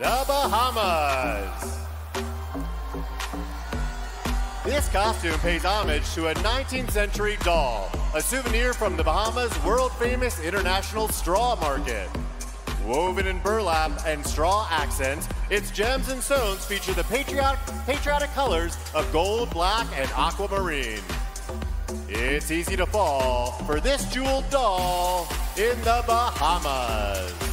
the Bahamas. This costume pays homage to a 19th century doll, a souvenir from the Bahamas' world famous international straw market. Woven in burlap and straw accents, its gems and stones feature the patriotic, patriotic colors of gold, black, and aquamarine. It's easy to fall for this jeweled doll in the Bahamas.